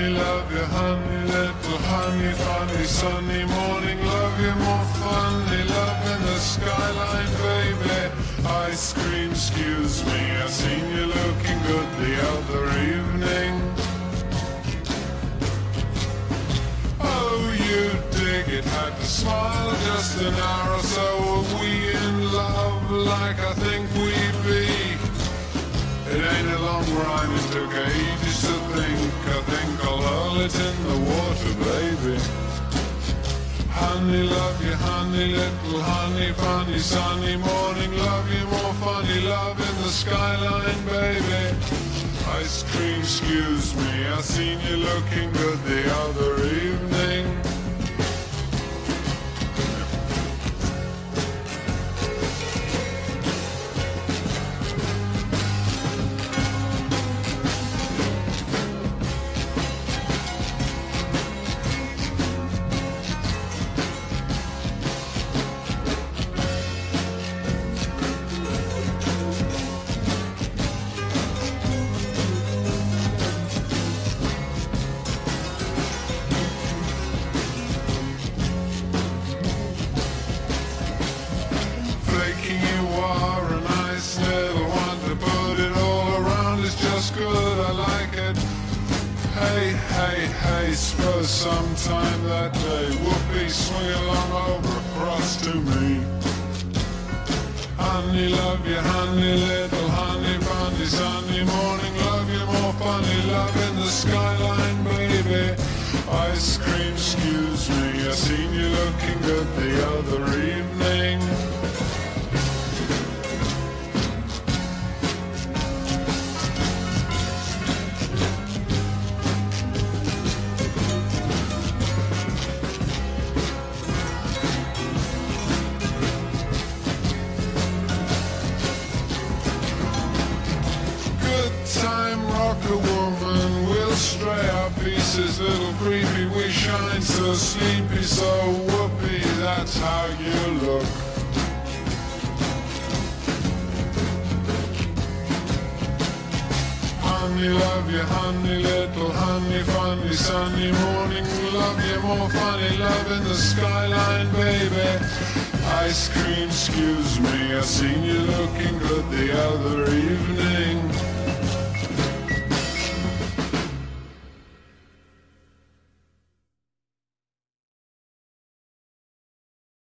Honey, love you, honey, little honey, funny, sunny morning, love you, more funny, love in the skyline, baby. Ice cream, excuse me, I seen you looking good the other evening. Oh, you dig it, had to smile just an hour or so. Are we in love like I think we be? It ain't a long rhyme, it took ages to Honey, love you, honey, little honey, funny, sunny morning, love you, more funny, love in the skyline, baby. Ice cream, excuse me, I seen you looking good the hey, hey, suppose sometime that day whoopee swing along over across to me. Honey, love you, honey, little honey, funny, sunny morning, love you, more funny, love in the skyline, baby. Ice cream, excuse me, I seen you looking good the other evening. Rocker woman. We'll stray our pieces, little creepy. We shine so sleepy, so whoopee. That's how you look. Honey, love you, honey, little honey, funny, sunny morning. Love you, more funny, love in the skyline, baby. Ice cream, excuse me, I seen you looking